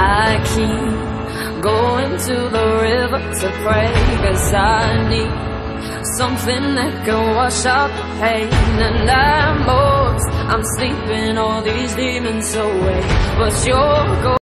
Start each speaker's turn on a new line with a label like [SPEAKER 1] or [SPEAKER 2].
[SPEAKER 1] I keep going to the river to pray Cause I need something that can wash out the pain. And I'm most, I'm sleeping all these demons away. But you're